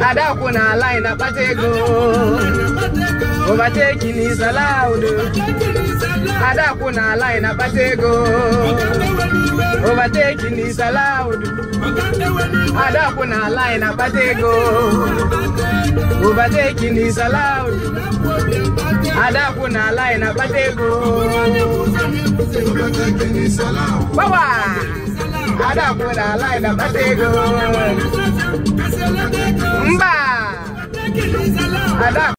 adakwụ na ala akpata ego overtaking is allowed Adaku na line akpata ego overtaking is allowed Adaku na line akpata ego overtaking is allowed Adaku na line akpata ego overtaking is allowed Baba Adaku na akpata ego alarm. alarm.